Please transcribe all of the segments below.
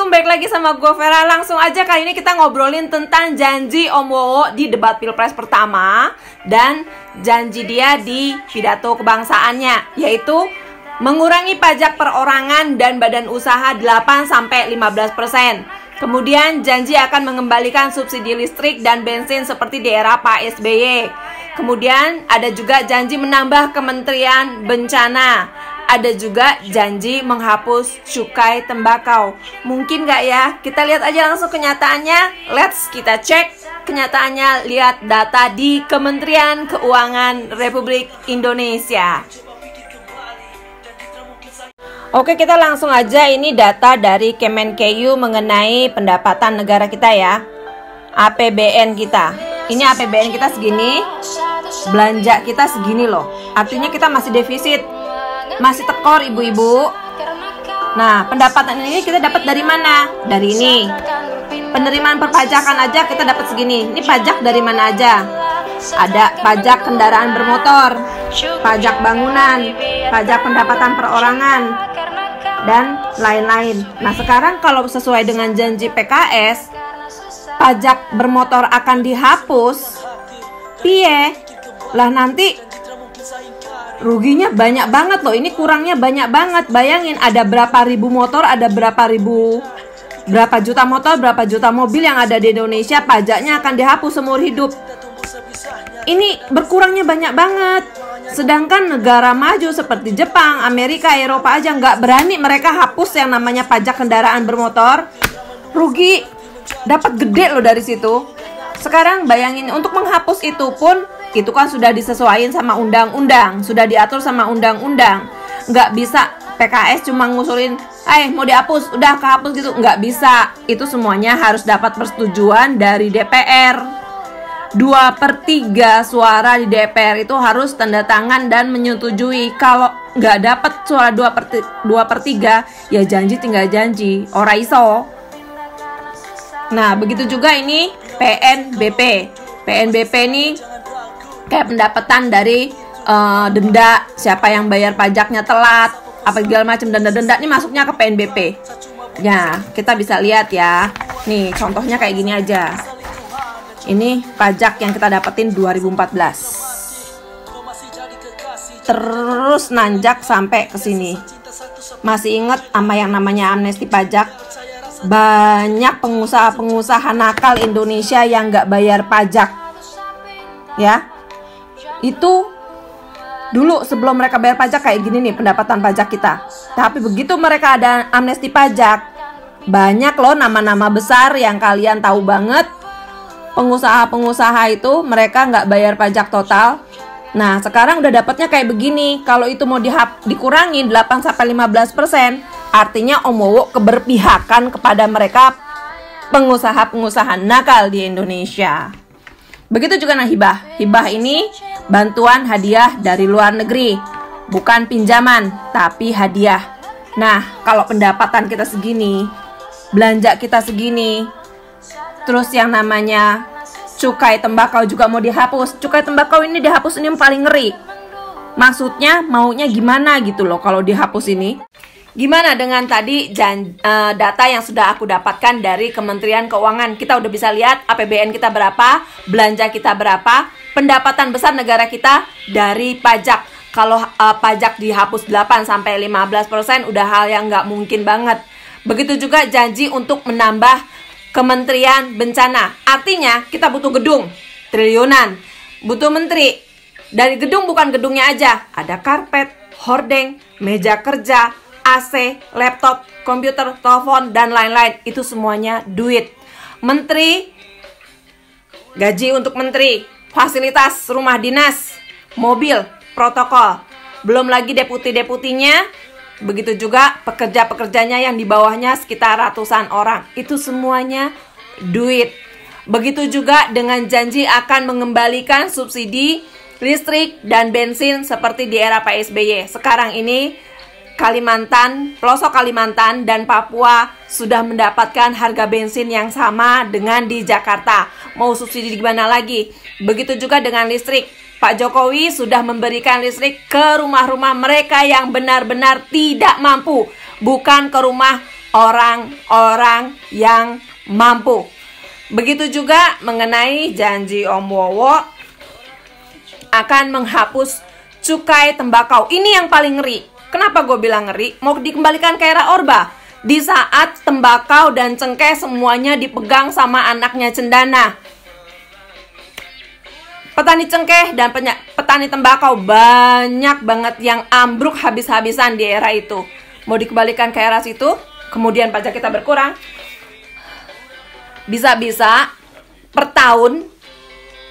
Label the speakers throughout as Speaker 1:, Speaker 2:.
Speaker 1: Assalamualaikum, baik lagi sama gue Vera. Langsung aja kali ini kita ngobrolin tentang janji Om Wowo di debat pilpres pertama Dan janji dia di pidato kebangsaannya Yaitu mengurangi pajak perorangan dan badan usaha 8-15% Kemudian janji akan mengembalikan subsidi listrik dan bensin seperti di era Pak SBY Kemudian ada juga janji menambah kementerian bencana ada juga janji menghapus cukai tembakau. Mungkin nggak ya? Kita lihat aja langsung kenyataannya. Let's kita cek kenyataannya. Lihat data di Kementerian Keuangan Republik Indonesia. Oke kita langsung aja ini data dari Kemenkeu mengenai pendapatan negara kita ya APBN kita Ini APBN kita segini Belanja kita segini loh Artinya kita masih defisit masih tekor ibu-ibu Nah, pendapatan ini kita dapat dari mana? Dari ini. Penerimaan perpajakan aja kita dapat segini. Ini pajak dari mana aja? Ada pajak kendaraan bermotor, pajak bangunan, pajak pendapatan perorangan, dan lain-lain. Nah, sekarang kalau sesuai dengan janji PKS, pajak bermotor akan dihapus. Piye? Lah nanti ruginya banyak banget loh. Ini kurangnya banyak banget. Bayangin ada berapa ribu motor ada berapa ribu berapa juta motor berapa juta mobil yang ada di Indonesia pajaknya akan dihapus seumur hidup. Ini berkurangnya banyak banget. Sedangkan negara maju seperti Jepang Amerika Eropa aja nggak berani mereka hapus yang namanya pajak kendaraan bermotor. Rugi. Dapat gede loh dari situ. Sekarang bayangin untuk menghapus itu pun itu kan sudah disesuaikan sama undang-undang, sudah diatur sama undang-undang. Nggak bisa PKS cuma ngusulin, eh mau dihapus, udah kehapus gitu, nggak bisa. Itu semuanya harus dapat persetujuan dari DPR. Dua per tiga suara di DPR itu harus tanda tangan dan menyetujui. Kalau nggak dapat suara dua per, dua per tiga, ya janji tinggal janji. Ora iso. Nah, begitu juga ini PNBP. PNBP ini kayak pendapatan dari uh, denda siapa yang bayar pajaknya telat apa segala macam denda-denda. Ini masuknya ke PNBP ya kita bisa lihat ya. Nih contohnya kayak gini aja. Ini pajak yang kita dapetin 2014 terus nanjak sampai ke sini. Masih inget sama yang namanya amnesti pajak? Banyak pengusaha-pengusaha nakal Indonesia yang nggak bayar pajak. Ya itu dulu sebelum mereka bayar pajak kayak gini nih pendapatan pajak kita. Tapi begitu mereka ada amnesti pajak, banyak loh nama-nama besar yang kalian tahu banget. Pengusaha-pengusaha itu mereka nggak bayar pajak total. Nah sekarang udah dapatnya kayak begini. Kalau itu mau dihap, dikurangi 8 sampai 15 persen, artinya Omowo keberpihakan kepada mereka pengusaha-pengusaha nakal di Indonesia. Begitu juga nah hibah. Hibah ini bantuan hadiah dari luar negeri, bukan pinjaman, tapi hadiah. Nah, kalau pendapatan kita segini, belanja kita segini, terus yang namanya cukai tembakau juga mau dihapus. Cukai tembakau ini dihapus ini yang paling ngeri. Maksudnya maunya gimana gitu loh kalau dihapus ini? Gimana dengan tadi jan, uh, data yang sudah aku dapatkan dari Kementerian Keuangan? Kita udah bisa lihat APBN kita berapa, belanja kita berapa, pendapatan besar negara kita dari pajak. Kalau uh, pajak dihapus 8 sampai 15% udah hal yang nggak mungkin banget. Begitu juga janji untuk menambah Kementerian Bencana. Artinya kita butuh gedung triliunan, butuh menteri. Dari gedung bukan gedungnya aja, ada karpet, hordeng, meja kerja, AC, laptop, komputer, telepon, dan lain-lain. Itu semuanya duit. Menteri, gaji untuk menteri, fasilitas rumah dinas, mobil, protokol. Belum lagi deputi-deputinya, begitu juga pekerja-pekerjanya yang di bawahnya sekitar ratusan orang. Itu semuanya duit. Begitu juga dengan janji akan mengembalikan subsidi listrik dan bensin seperti di era Pak SBY. Sekarang ini Kalimantan, pelosok Kalimantan dan Papua sudah mendapatkan harga bensin yang sama dengan di Jakarta. Mau subsidi di mana lagi? Begitu juga dengan listrik. Pak Jokowi sudah memberikan listrik ke rumah-rumah mereka yang benar-benar tidak mampu, bukan ke rumah orang-orang yang mampu. Begitu juga mengenai janji Om Wowo akan menghapus cukai tembakau. Ini yang paling ngeri. Kenapa gue bilang ngeri? Mau dikembalikan ke era Orba. Di saat tembakau dan cengkeh semuanya dipegang sama anaknya Cendana. Petani cengkeh dan petani tembakau banyak banget yang ambruk habis-habisan di era itu. Mau dikembalikan ke era situ, kemudian pajak kita berkurang, bisa-bisa per tahun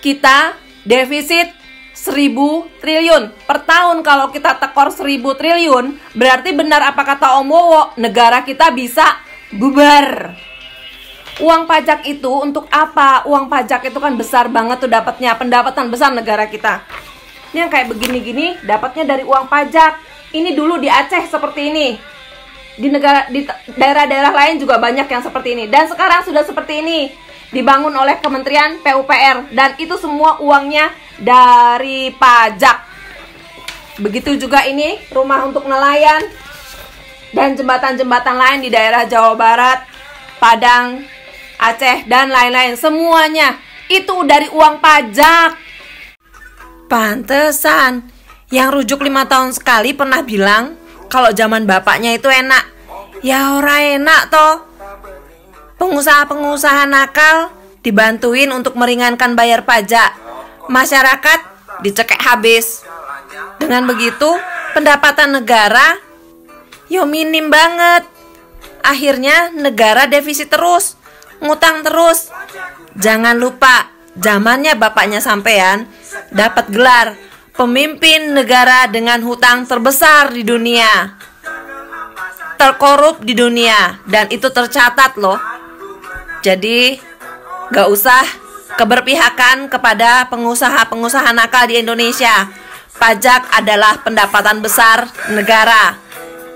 Speaker 1: kita defisit 1000 triliun. Per tahun kalau kita tekor 1000 triliun berarti benar apa kata Om Wowo? Negara kita bisa bubar. Uang pajak itu untuk apa? Uang pajak itu kan besar banget tuh dapatnya pendapatan besar negara kita. Ini yang kayak begini-gini dapatnya dari uang pajak. Ini dulu di Aceh seperti ini. Di negara di daerah-daerah lain juga banyak yang seperti ini. Dan sekarang sudah seperti ini. Dibangun oleh Kementerian PUPR dan itu semua uangnya dari pajak. Begitu juga ini rumah untuk nelayan dan jembatan-jembatan lain di daerah Jawa Barat, Padang, Aceh dan lain-lain semuanya itu dari uang pajak. Pantesan yang rujuk lima tahun sekali pernah bilang kalau zaman bapaknya itu enak. Ya ora enak toh. Pengusaha-pengusaha nakal dibantuin untuk meringankan bayar pajak. Masyarakat dicekek habis. Dengan begitu, pendapatan negara yo minim banget. Akhirnya negara defisit terus, ngutang terus. Jangan lupa, zamannya bapaknya sampean dapat gelar pemimpin negara dengan hutang terbesar di dunia. Terkorup di dunia dan itu tercatat loh. Jadi gak usah keberpihakan kepada pengusaha-pengusaha nakal di Indonesia. Pajak adalah pendapatan besar negara.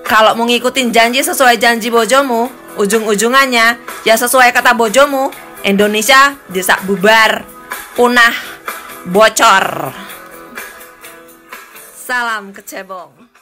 Speaker 1: Kalau mau ngikutin janji sesuai janji bojomu, ujung-ujungannya ya sesuai kata bojomu, Indonesia bisa bubar, punah, bocor. Salam kecebong.